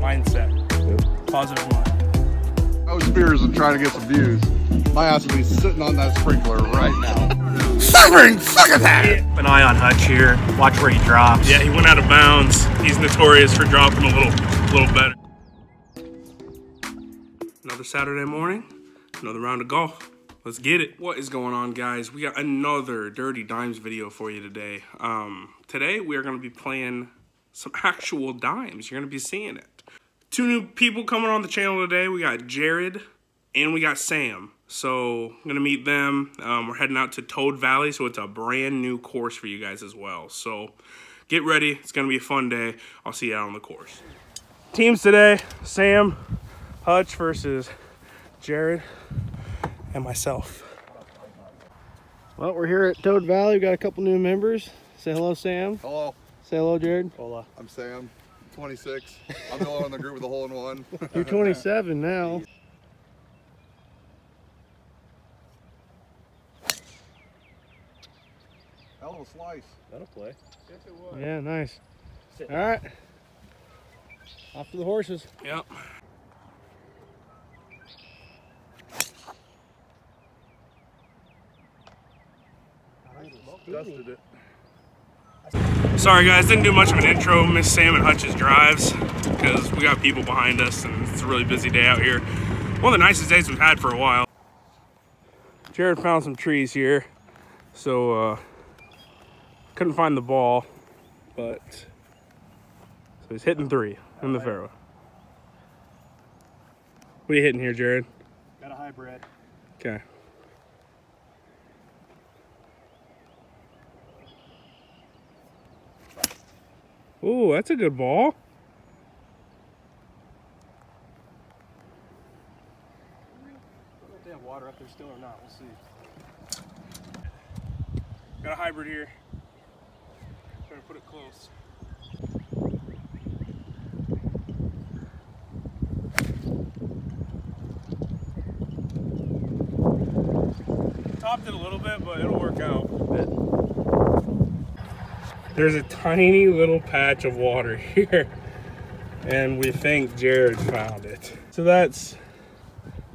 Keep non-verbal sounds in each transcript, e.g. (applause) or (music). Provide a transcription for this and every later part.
Mindset. Positive mind. No spears and trying to get some views. My ass would be sitting on that sprinkler right now. Suffering, suck at that! Keep an eye on Hutch here. Watch where he drops. Yeah, he went out of bounds. He's notorious for dropping a little, little better. Another Saturday morning, another round of golf. Let's get it. What is going on, guys? We got another Dirty Dimes video for you today. Um, today we are going to be playing some actual dimes. You're going to be seeing it. Two new people coming on the channel today. We got Jared and we got Sam. So I'm going to meet them. Um, we're heading out to Toad Valley, so it's a brand new course for you guys as well. So get ready. It's going to be a fun day. I'll see you out on the course. Teams today, Sam, Hutch versus Jared and myself. Well, we're here at Toad Valley. We got a couple new members. Say hello, Sam. Hello, Say hello, Jared. Hola. I'm Sam, 26. I'm the only one in the group with a hole in one. (laughs) You're 27 now. Hell of a slice. That'll play. Yes, it will. Yeah, nice. All right. Off to the horses. Yep. Dusted it. Sorry guys, didn't do much of an intro. Miss Sam and Hutch's drives because we got people behind us and it's a really busy day out here. One of the nicest days we've had for a while. Jared found some trees here, so uh, couldn't find the ball, but so he's hitting three in the fairway. What are you hitting here, Jared? Got a hybrid. Okay. Ooh, that's a good ball. If they have water up there still or not, we'll see. Got a hybrid here. Trying to put it close. Topped it a little bit, but it'll work out. There's a tiny little patch of water (laughs) here, and we think Jared found it. So that's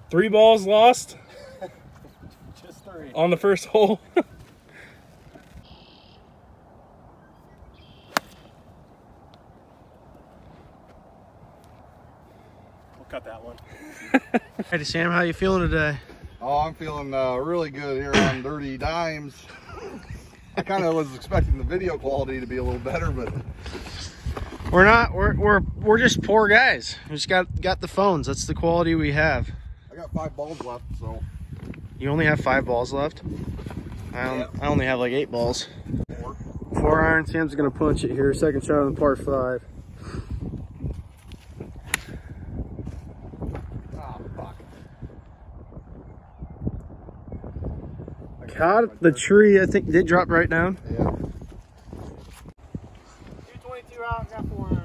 three balls lost (laughs) Just three. on the first hole. (laughs) We'll cut that one. hey, Sam, how you feeling today? Oh, I'm feeling uh, really good here on Dirty Dimes. I kind of was expecting the video quality to be a little better, but We're not. We're we're we're just poor guys. We just got got the phones. That's the quality we have. I got five balls left, so You only have five balls left. I, Yeah. I only have like eight balls. four. Four iron. Sam's gonna punch it here. Second shot on the par five. The tree. I think did drop right down. Yeah. 222 out. Got four.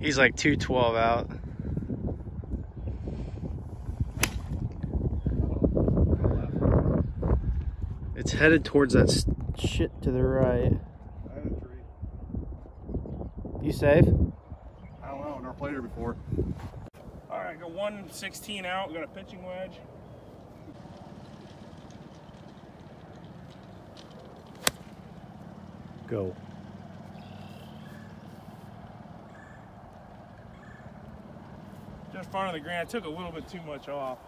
He's like 212 out. It's headed towards that shit to the right. I had a tree. You safe? I don't know, never played her before. All right, got 116 out. Got a pitching wedge. Go. Just front of the green. I took a little bit too much off.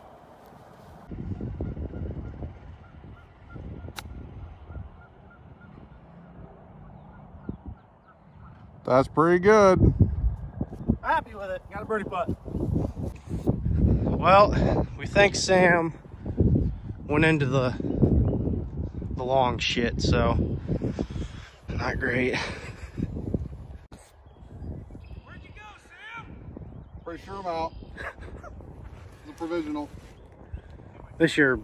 That's pretty good. Happy with it. Got a birdie putt. Well, we think Sam went into the the long shit, so not great. Where'd you go, Sam? Pretty sure I'm out. the provisional. This your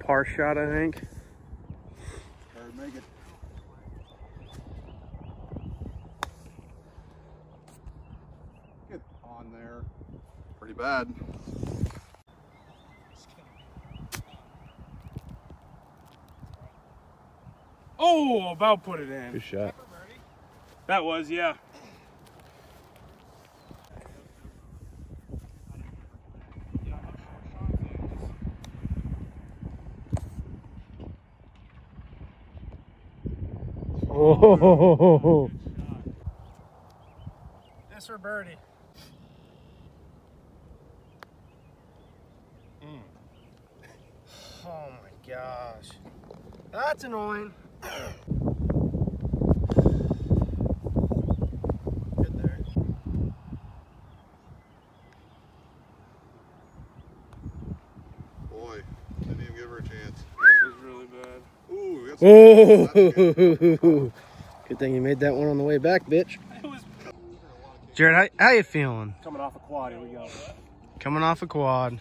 par shot, I think. Or make it. Get on there. Pretty bad. About put it in. Good shot. That was, yeah. Oh. This for birdie. Mm. (sighs) Oh my gosh. That's annoying. (clears throat) Good there. Boy, didn't even give her a chance. That was really bad. Ooh, that's Oh. Good thing you made that one on the way back, bitch. Jared, how, how you feeling? coming off a quad. Here we go. Coming off a quad.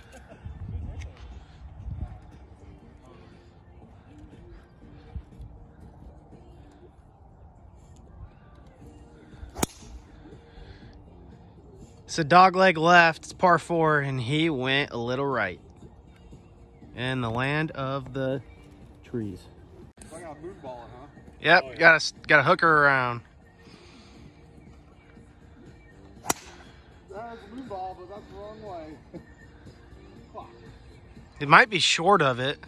It's a dog leg left. It's par four, and he went a little right. In the land of the trees. I oh, got a moon ball, huh? Yep, got to got to hook her around. That was a moon ball, but that's the wrong way. (laughs) Fuck. It might be short of it.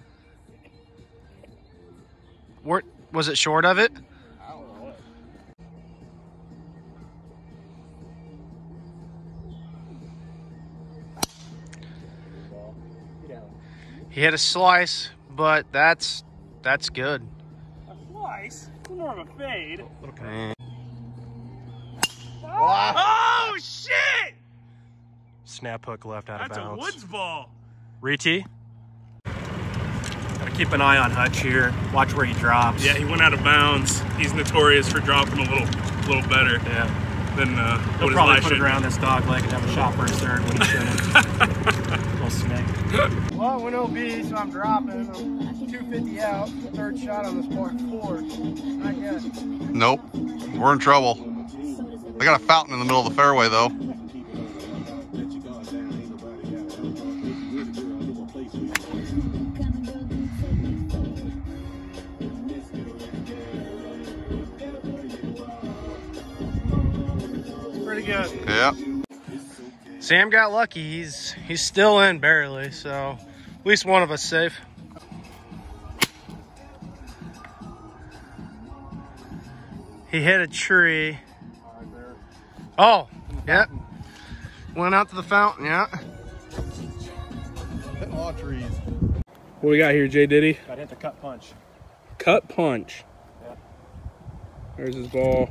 Where was it short of it? I don't know. He hit a slice, but that's that's good. A slice? More of a fade. Man. Oh, shit! Snap hook left out That's of a woods ball. Retee. Gotta keep an eye on Hutch here. Watch where he drops. Yeah, he went out of bounds. He's notorious for dropping a little, little better Yeah. than uh, He'll what probably last put it around this dog leg and have a shot for his third when he shouldn't. (laughs) Little snake. Well, went OB, so I'm dropping. I'm 250 out. Third shot on this part four. Not yet. Nope. We're in trouble. I got a fountain in the middle of the fairway, though. Pretty good. Yeah. Sam got lucky. He's he's still in barely, so at least one of us safe. He hit a tree. Oh, yeah. Went out to the fountain, yeah. Hitting a lot of trees. What we got here, Jay Diddy? Got hit the cut punch. Cut punch. Yeah. There's his ball.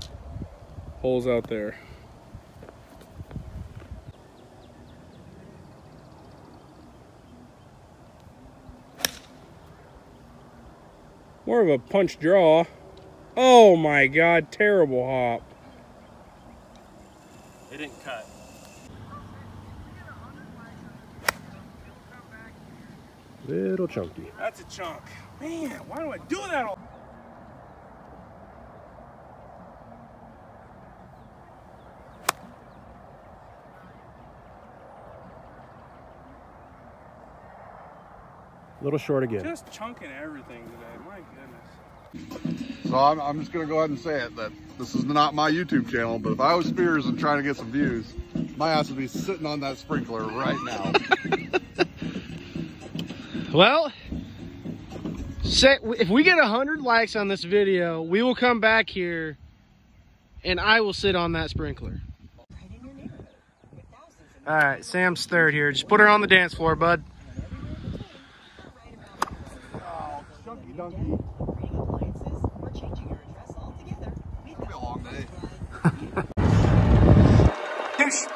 Holes out there. More of a punch draw. Oh my god, terrible hop. It didn't cut. Little chunky. That's a chunk. Man, why do I do that all? A little short again. Just chunking everything today. My goodness. So I'm, I'm just going to go ahead and say it that this is not my YouTube channel, but if I was Spears and trying to get some views, my ass would be sitting on that sprinkler right now. (laughs) Well, say, if we get 100 likes on this video, we will come back here and I will sit on that sprinkler. All right, Sam's third here. Just put her on the dance floor, bud. oh, chunky donkey. We're changing your address altogether. We've It'll be a long day.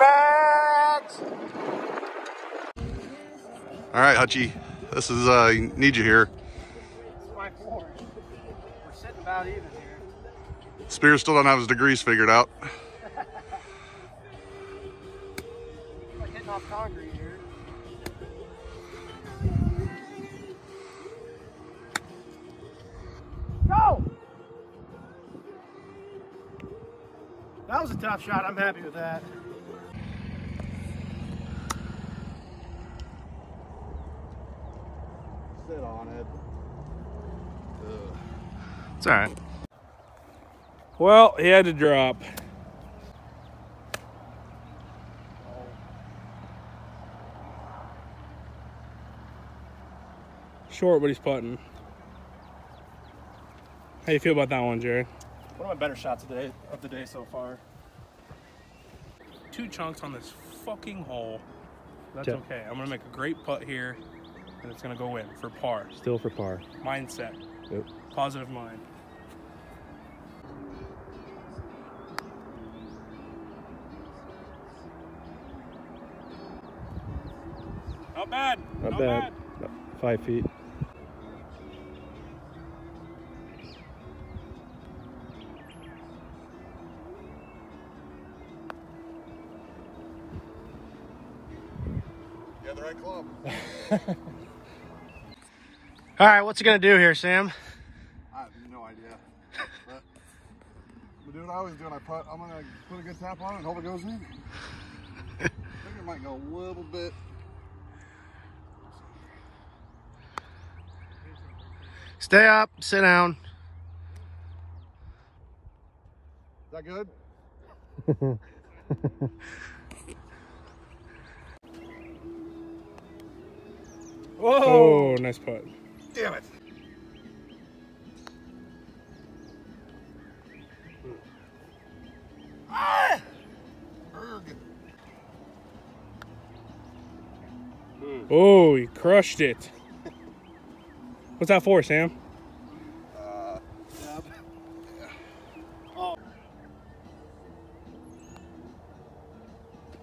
Douchebags! All right, Hutchie. This is, uh, need you here. We're sitting about even here. Spears still don't have his degrees figured out. Like off here. Go! That was a tough shot. I'm happy with that. Sit on it. It's all right. Well, he had to drop. Short, but he's putting. How you feel about that one, Jared? One of my better shots of the day, of the day so far. Two chunks on this fucking hole. That's okay. I'm gonna make a great putt here, and it's gonna go in for par. Still for par. Mindset. Yep. Positive mind. Not bad. Not, bad. Five feet. You have the right club. (laughs) All right, what's it gonna do here, Sam? I have no idea. But I'm gonna do what I always do when I putt. I'm gonna put a good tap on it and hope it goes in. I think it might go a little bit. Stay up, sit down. Is that good? (laughs) Oh, nice putt. Damn it. Ah! Oh, he crushed it. What's that for, Sam?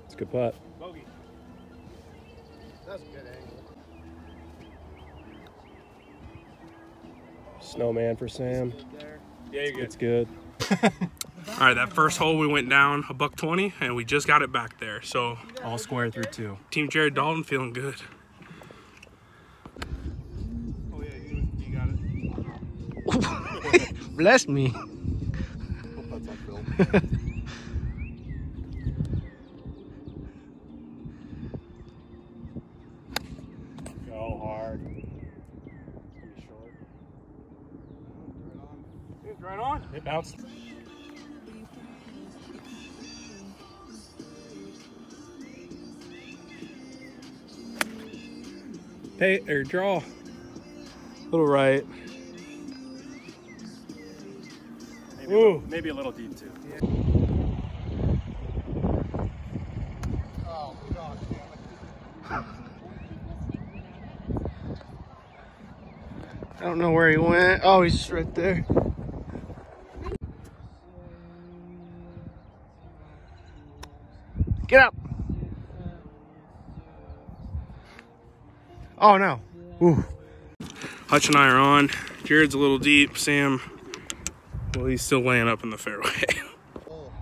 It's a good putt. Bogey. That's a good angle. Snowman for Sam. Yeah, you're It's good. (laughs) All right, that first hole we went down a buck 20 and we just got it back there. So All square through two. Team Jared Dalton feeling good. Oh yeah, you, you got it. (laughs) Bless me. (laughs) Hope that's on film. Go hard. It's gonna be short. It's right on. It bounced. Pay or draw. Little right. Maybe, a Ooh. little, maybe a little deep too. Oh, God damn it. I don't know where he went. Oh, he's right there. Get up. Oh no. Ooh. Hutch and I are on. Jared's a little deep. Sam, well, he's still laying up in the fairway. Oh. (laughs)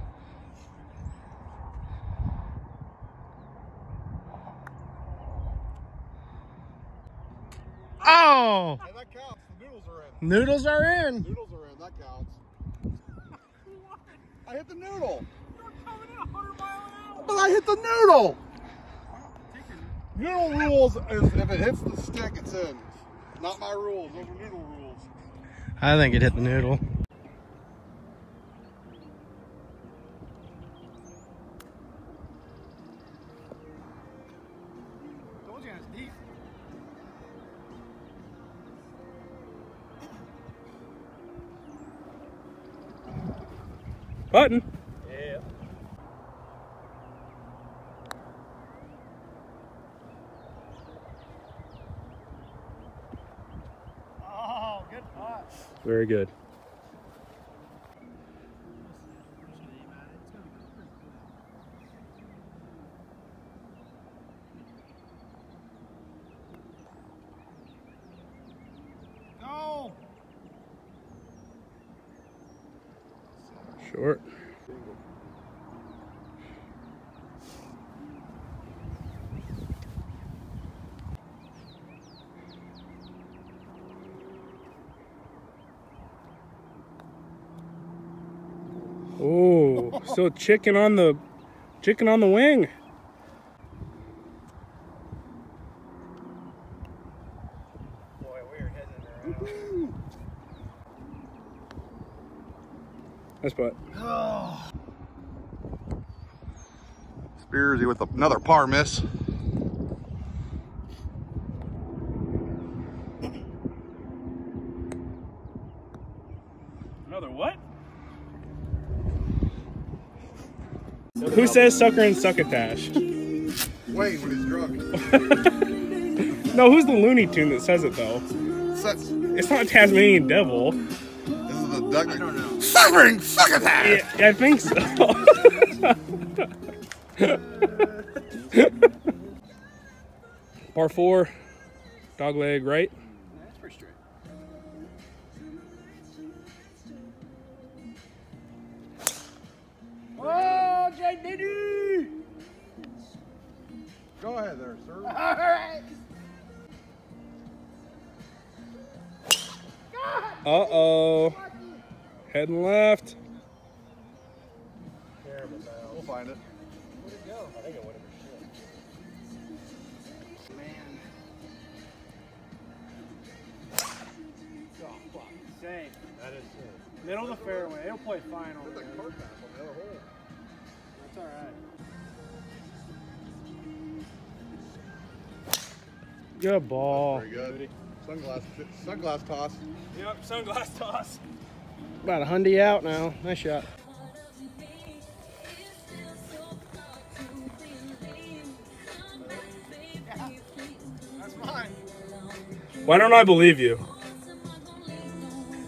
Oh! Hey, that counts. The noodles are in. Noodles are in. Noodles are in. That counts. (laughs) I hit the noodle. But I hit the noodle. Noodle rules is if it hits the stick, it's in. Not my rules. Those are noodle rules. I think it hit the noodle. Button. Yeah. Oh, good putt. Very good. No. Short. Oh, still chicken on the chicken on the wing. Boy, we are hitting it around. Nice putt. Oh. Spearsy with another par miss. Who says sucker and succotash? (laughs) Wait, when he's drunk. No, who's the Looney Tune that says it though? Such- It's not Tasmanian Devil. This is the Doug. I don't know. Suffering succotash! Yeah, I think so. (laughs) Par four, dog leg right. Go ahead there, sir. (laughs) Alright. Uh oh. Heading left. We'll find it. Where'd it go? I think it went over Man. Oh, fuck. Safe. That is safe. Middle of the fairway. It'll play fine over there. Good ball. Very good. Sunglass, sunglass toss. Yep, sunglass toss. About a hundy out now. Nice shot. That's mine. Why don't I believe you?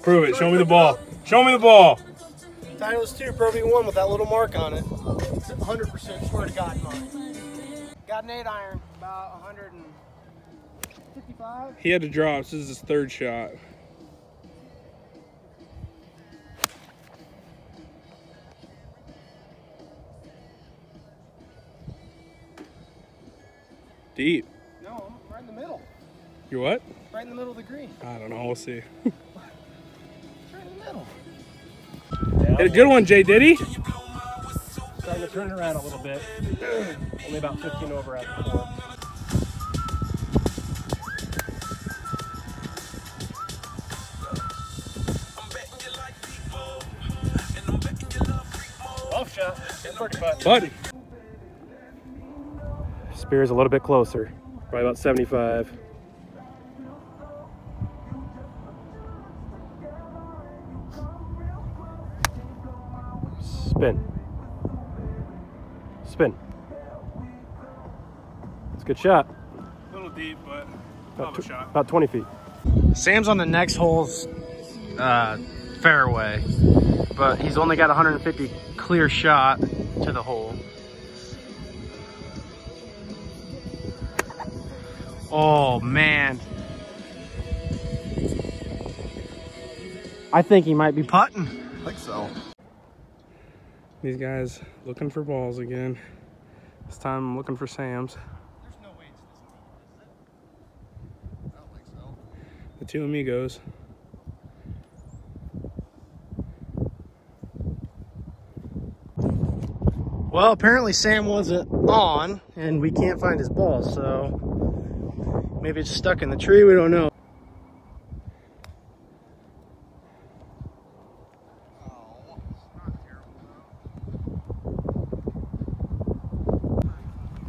Prove it. Show me the ball. Show me the ball. Titleist 2 Pro V1 with that little mark on it. It's 100% swear to God mine. Got an 8 iron, about 155. He had to drop. This is his third shot. Deep. No, I'm right in the middle. You what? Right in the middle of the green. I don't know. We'll see. (laughs) Right in the middle. Hit a good one, Jay Diddy. Starting to turn around a little bit. (clears throat) Only about 15 over at the four. Shot. Good birdie putt. Buddy. Spears a little bit closer. Probably about 75. Spin. Spin. It's a good shot. A little deep, but About, love a tw- shot. about 20 feet. Sam's on the next hole's uh, fairway, but he's only got 150 clear shot to the hole. Oh man. I think he might be putting. I think so. These guys looking for balls again. This time I'm looking for Sam's. I don't think so. The two amigos. Well, apparently Sam wasn't on, and we can't find his ball, so maybe it's stuck in the tree. We don't know.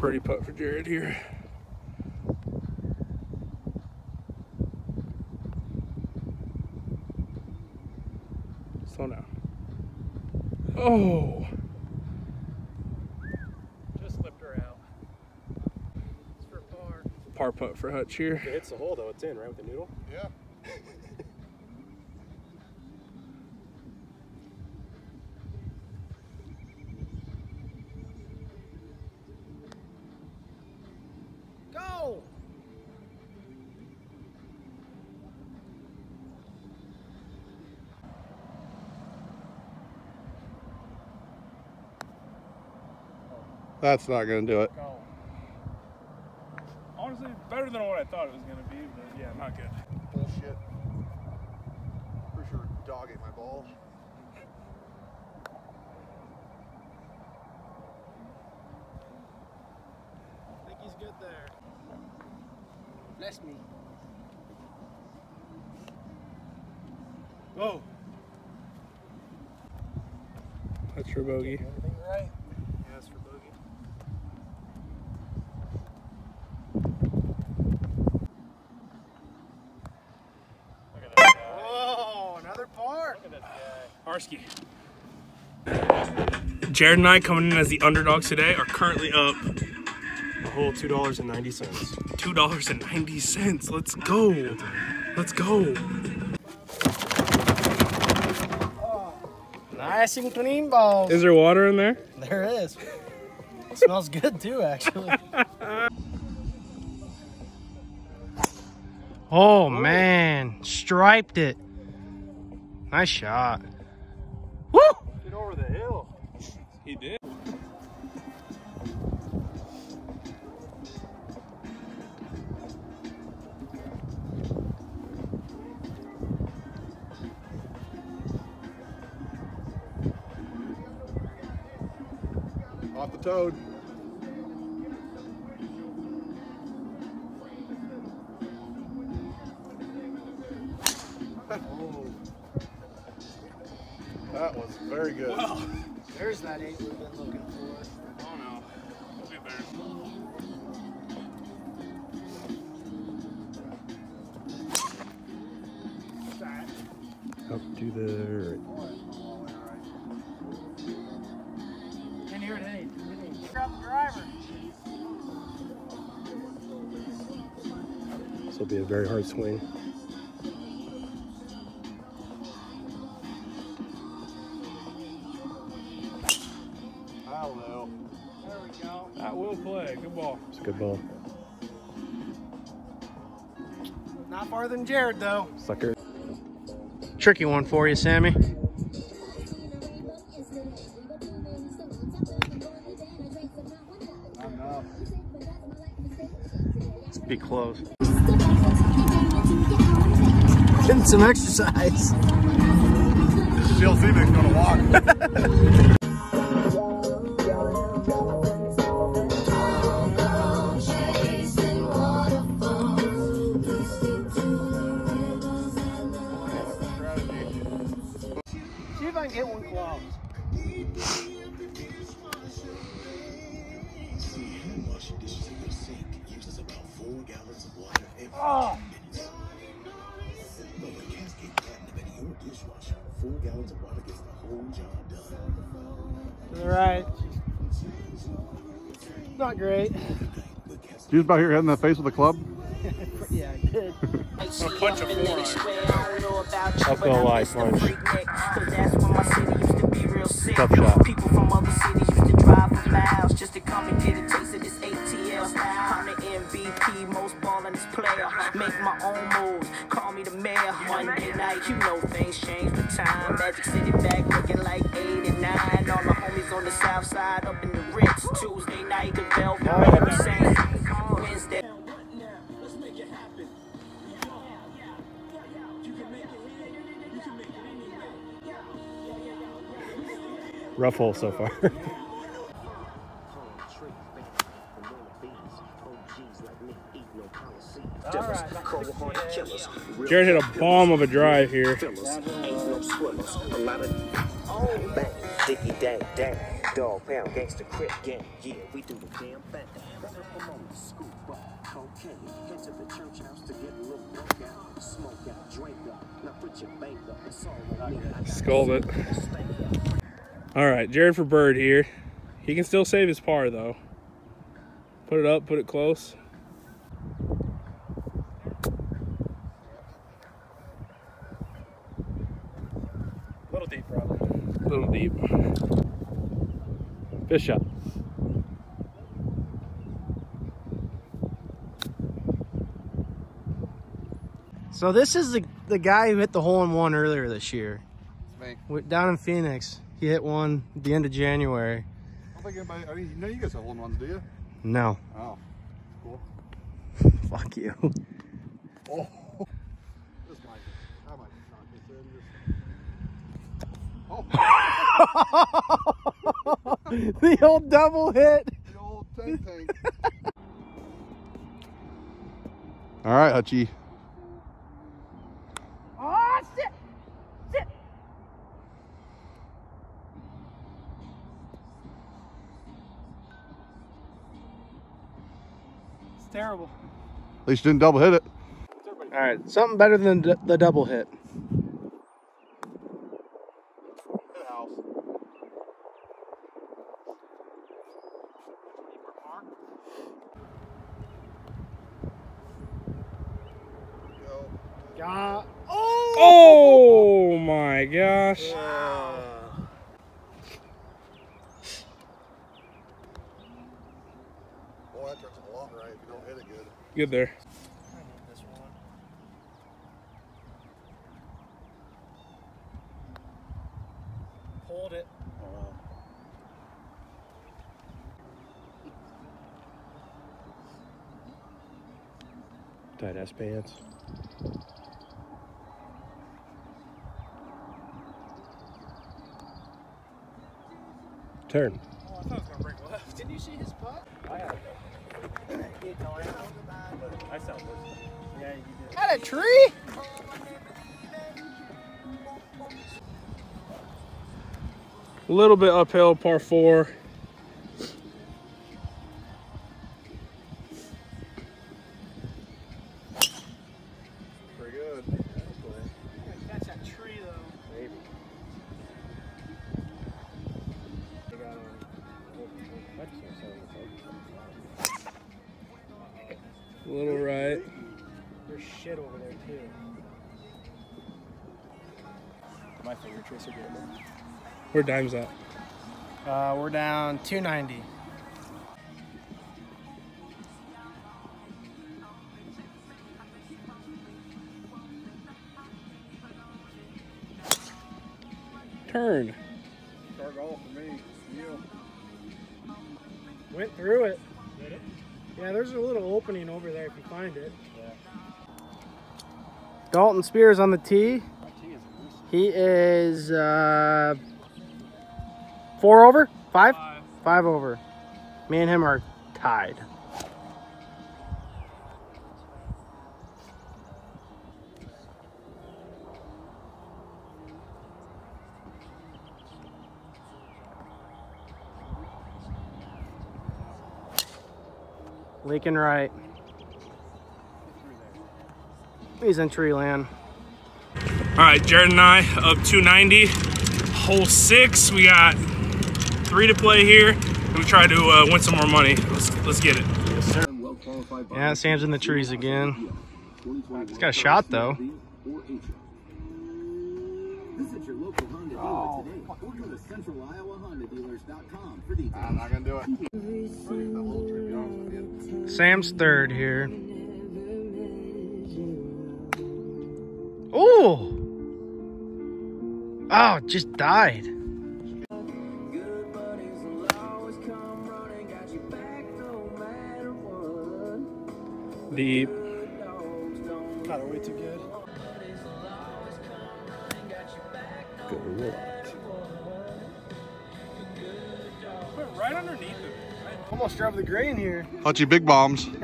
Pretty putt for Jared here. Slow down. Oh, Just slipped her out. It's for par. par putt for Hutch here. If it hits the hole though, it's in, right, with the noodle? Yeah. (laughs) Go! That's not going to do it. Honestly, better than what I thought it was gonna be, but yeah, not good. Bullshit. Pretty sure dog ate my ball. I think he's good there. Bless me. Whoa. That's your bogey. Everything right? Yes, for bogey. Look at that guy. Oh, another par. Look at this guy. Jared and I coming in as the underdogs today are currently up A whole two dollars and ninety cents. two dollars and ninety cents. Let's go. Let's go. Nice and clean balls. Is there water in there? There is. It smells good too, actually. (laughs) oh man, striped it. Nice shot. Woo! Get over the hill. He did. Off the toad. (laughs) That was very good. There's that eight we've been looking for. Oh no. We'll be better. Up to the In here at eight. Grab the driver. This will be a very hard swing. I don't. There we go. That will play. Good ball. It's a good ball. Not farther than Jared though. Sucker. Tricky one for you, Sammy. Let's be close. Getting some exercise. CLC makes gonna walk. (laughs) to the right. Not great. You was about here hitting the face with the club? (laughs) Yeah, I did. A punch of four. Uphill lie. Uh, Tough shot. People from other cities used to drive for miles just to come and get a taste of this ATL. I'm the MVP, most ballin' this player. Make my own moves, call me the mayor. Monday night, you know things change with time. Magic City back looking like 89. All my homies on the south side up in the Ritz. Tuesday night, the Velvet. Same Wednesday. Rough hole so far. (laughs) Jared hit a bomb of a drive here. Dicky dang dang, dog pound gangster crip gang. Yeah, we do the damn thing. Run up on the scoop up, cocaine. Head to the church house to get a little work out, smoke out, drink up. Now put your bank up. It's all on. I got Sculled it. All right, Jared for bird here. He can still save his par though. Put it up, put it close. A little deep, probably. A little deep. Fish up. So this is the the guy who hit the hole in one earlier this year. It's me. Down in Phoenix. He hit one at the end of January. I don't think anybody, I mean, you know you guys have one ones, do you? No. Oh, cool. (laughs) Fuck you. Oh. Oh. (laughs) the old double hit. The old tank tank. (laughs) All right, Hutchie. Oh, shit. Shit. It's terrible. At least you didn't double hit it. All right, something better than the double hit. Got. Oh! oh my gosh. Boy, that turns a lot right if you don't hit it good. Good there. Hold it. Tight ass pants. Turn. Oh, I thought it was gonna break left. Didn't you see his putt? I had I saw this. Yeah, you did. Got a tree? A little bit uphill, par four. Where dimes at? Uh, we're down 290. Turn. Start golf for me. You. Went through it. Did it? Yeah, there's a little opening over there if you find it. Dalton Spears on the tee. He is uh, four over? Five? Five over. Me and him are tied. Leaking right. He's in tree land. All right, Jared and I up 290, hole six. We got three to play here. Gonna try to uh, win some more money. Let's let's get it. Yeah, Sam's in the trees again. He's got a shot though. Sam's third here. Oh! Oh, just died. Deep. Got it way too good. Put it right underneath it. Almost drove the grain here. Touchy big bombs. (laughs)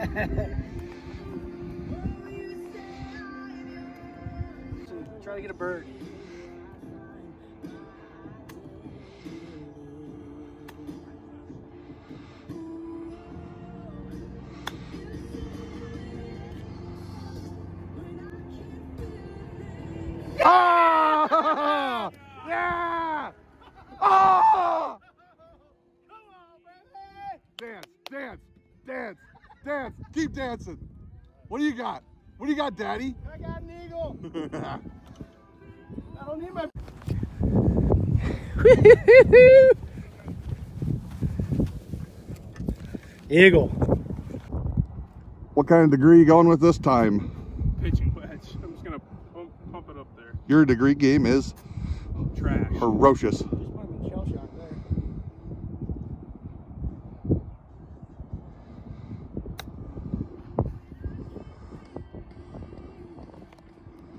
Try to get a bird. Oh! (laughs) Yeah! Oh! Dance, dance, dance, dance. Keep dancing. What do you got? What do you got, Daddy? I got an eagle. (laughs) I don't need my. Eagle. what kind of degree you going with this time? Pitching wedge. I'm just gonna pump, pump it up there. Your degree game is Trash. ferocious.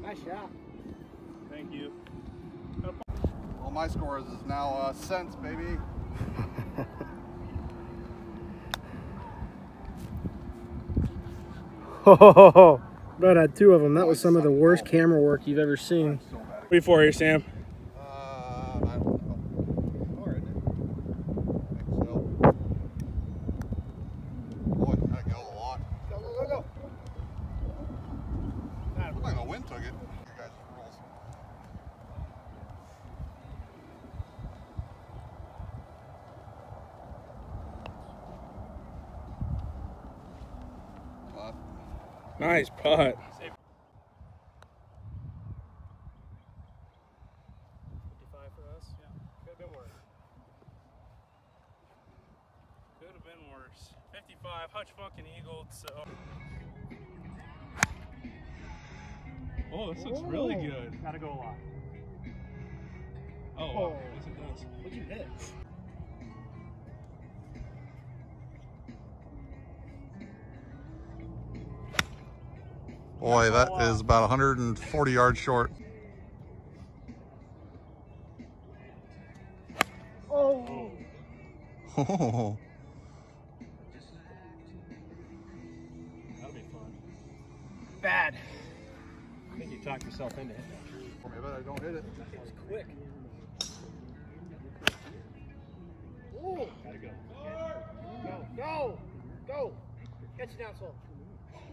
Nice shot. Thank you. Well, my score is now uh, cents, baby. (laughs) (laughs) Oh, about had two of them. That was some of the worst camera work you've ever seen. You for here, Sam? Uh, I don't know. Four, isn't it? I think so. Boy, I got a lot. took it. You guys rules. Putt. Nice Boy, that is about 140 yards short. Oh. (laughs) Oh, That'll be fun. Bad. I think you talked yourself into hitting that tree. I bet I don't hit it. It was quick. Ooh. Gotta go. Go, go, go. Catch it down, soul.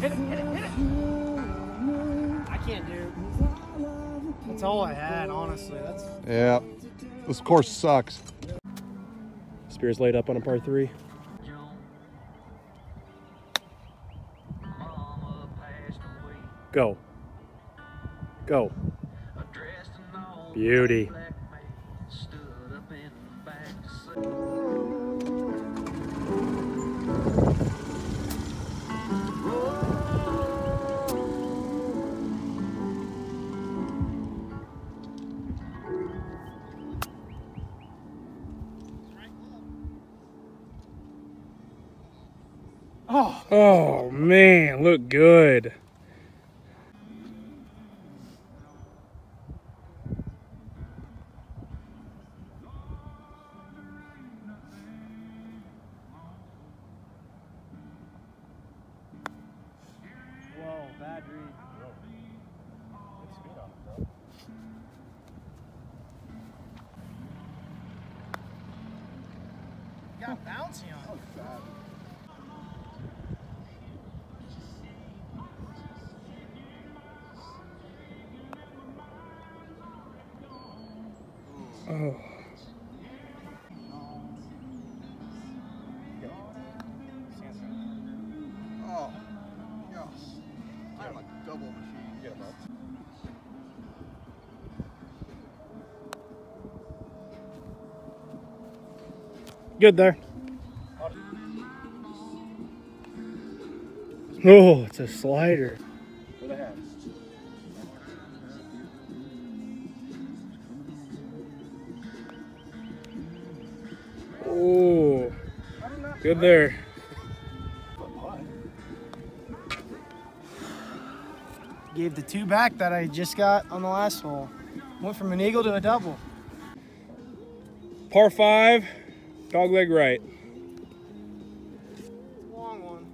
Hit it, hit it, hit it. I can't do. That's all I had, honestly. That's Yeah. This course sucks. Spears laid up on a par three. Go. Go. Beauty. Bouncy on. it. Good there. Oh, it's a slider. Where the hat? Oh, good there. Gave the two back that I just got on the last hole. Went from an eagle to a double. Par five, dog leg right. Long one.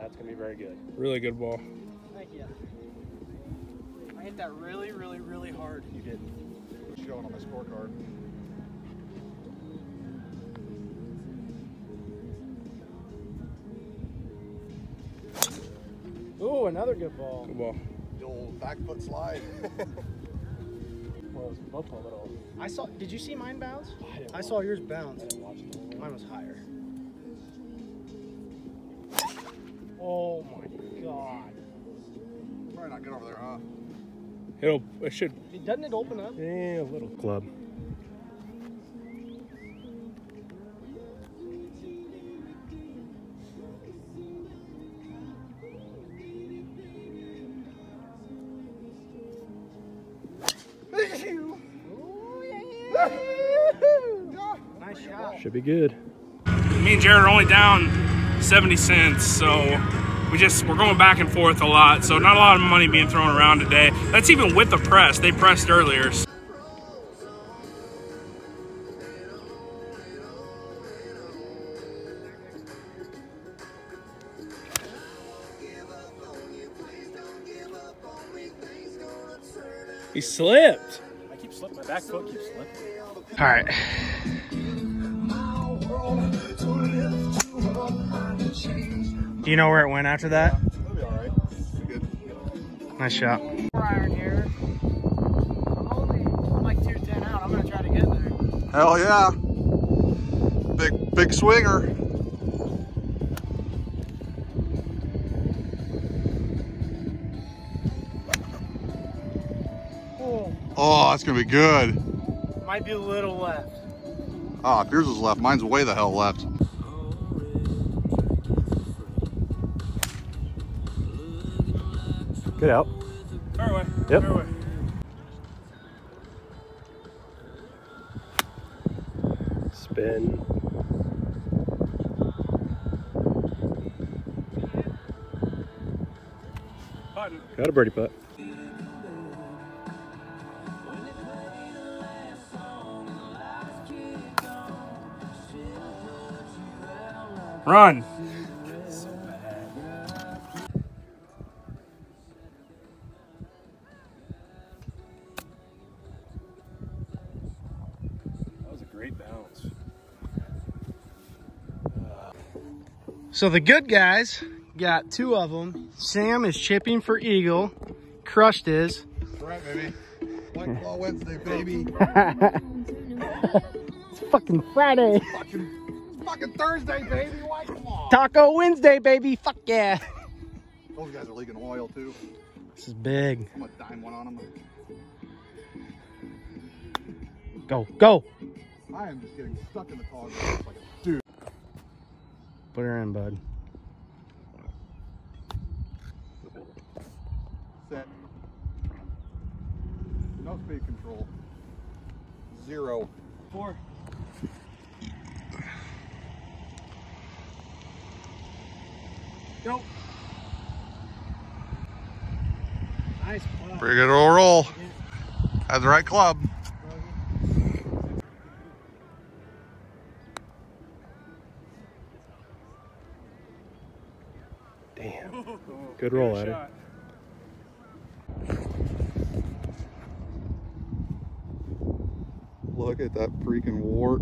That's gonna be very good. Really good ball. Thank you. I hit that really, really, really hard. You did. It's showing on my scorecard. Ooh, another good ball. Good ball. The old back foot slide. (laughs) Well, it's both a little. I saw. Did you see mine bounce? I didn't I saw yours bounce. I didn't watch the whole Mine was higher. Oh my god! Probably not good over there, huh? It'll, it should, Doesn't it open up? Yeah, a little club. Be good. Me and Jared are only down 70 cents, so we just we're going back and forth a lot. So not a lot of money being thrown around today. That's even with the press. They pressed earlier. He slipped. I keep slipping. My back foot keeps slipping. All right. Do you know where it went after that? That'll be all right. Nice shot. Here. I'm only, like 210 out. I'm gonna try to get there. Hell yeah. Big, big swinger. Oh, that's gonna be good. Might be a little left. Ah, if yours is left, mine's way the hell left. Good out. Fairway. Yep. Fairway. Spin. Button. Got a birdie putt. Run. That was bounce. So the good guys got two of them. Sam is chipping for Eagle. Crushed is. That's right, baby. White Claw Wednesday, baby. (laughs) It's fucking Friday. fucking, fucking Thursday, baby. White Claw. Taco Wednesday, baby. Fuck yeah. Those guys are leaking oil too. This is big. I'm gonna dime one on them. Go, go. I am just getting stuck in the tall grass like a dude. Put her in, bud. Set. No speed control. Zero. Four. Go. Nice putt. Pretty good old roll. Had the right club. Good roll at it. Look at that freaking wart.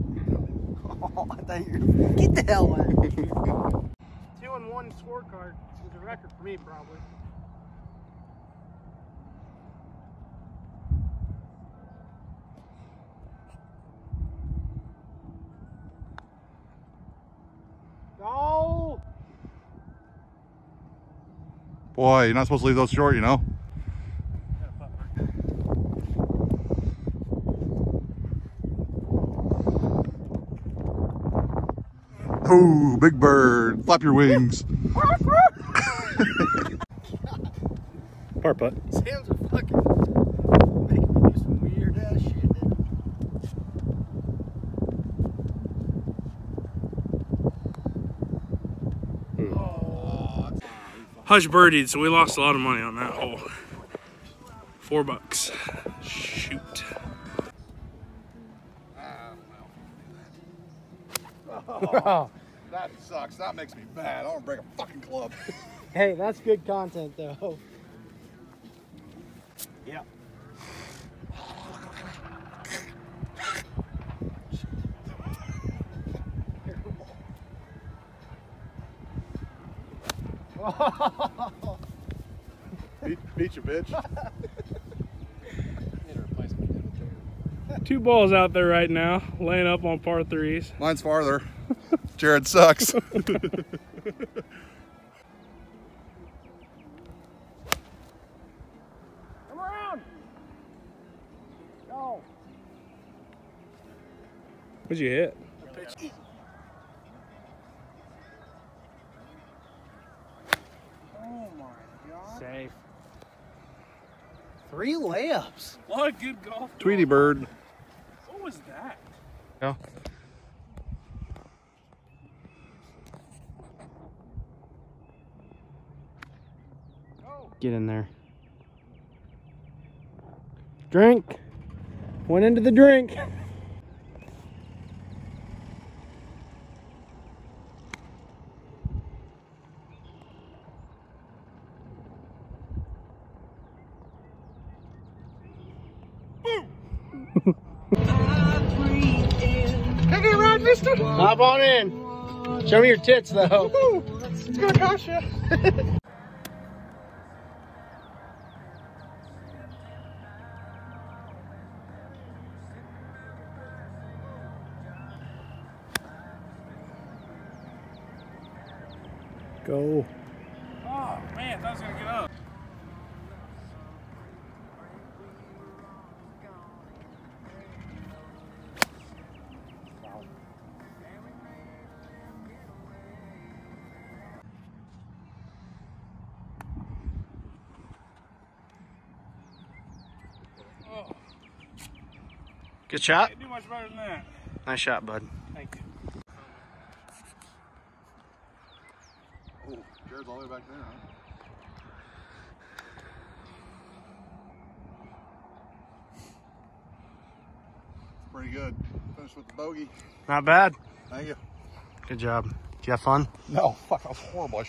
Oh, (laughs) I thought you were... Get the hell out. Two and one scorecard is a record for me, probably. Boy, you're not supposed to leave those short, you know? Oh, big bird. Flap your wings. (laughs) (laughs) Par putt. Sam's a fucking making me do some weird ass shit. Hutch birdied, so we lost a lot of money on that hole. Four bucks. Shoot. (laughs) Oh. That sucks. That makes me mad. I want to break a fucking club. Hey, that's good content though. Beat, beat you, bitch. Two balls out there right now, laying up on par threes. Mine's farther. Jared sucks. (laughs) Come around. Go. What'd you hit? Oh my god. Safe. Three. A good golf. Tweety bird. What was Go. Get in there. Drink. Went into the drink. (laughs) Hop on in. Show me your tits though. It's gonna cost you. Go. Oh man, I thought I was gonna get up. Good shot. Can't do much better than that. Nice shot, bud. Thank you. Oh, Jared's all the way back there, huh? Pretty good. Finished with the bogey. Not bad. Thank you. Good job. Did you have fun? No, fuck, that was horrible.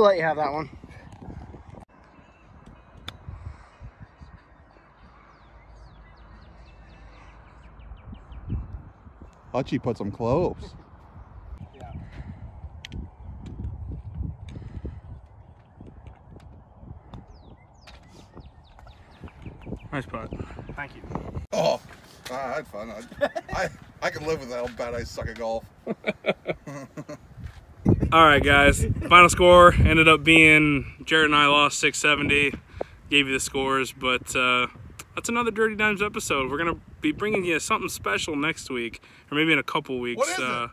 We'll let you have that one. Hutchie put some cloves. Nice putt. Thank you. Oh, I had fun. I, I, I can live with how bad I suck at golf. (laughs) All right, guys. Final score ended up being Jared and I lost 670. Gave you the scores, but uh, that's another Dirty Dimes episode. We're gonna be bringing you something special next week, or maybe in a couple weeks. What is it? uh,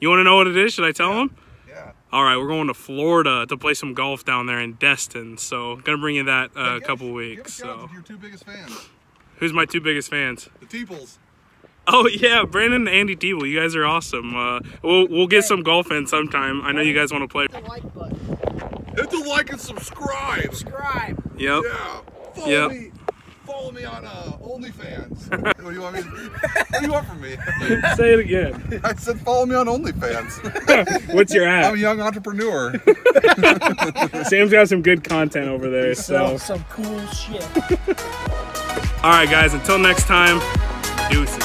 You want to know what it is? Should I tell them? Yeah. All right, we're going to Florida to play some golf down there in Destin. So gonna bring you that uh, a couple weeks. So your two biggest fans, who's my two biggest fans? the Teeples. Oh yeah, Brandon and Andy Teeble, you guys are awesome. Uh, we'll we'll get some golf in sometime. I know you guys want to play. Hit the like button. Hit the like and subscribe. Subscribe. Yep. Yeah. Follow Yep. me. Follow me on uh, OnlyFans. (laughs) what do you want me? To, what do you want from me? (laughs) Say it again. I said follow me on OnlyFans. (laughs) What's your app? I'm a young entrepreneur. Sam's got some good content over there. Sell So, some cool shit. all right, guys. Until next time, deuces.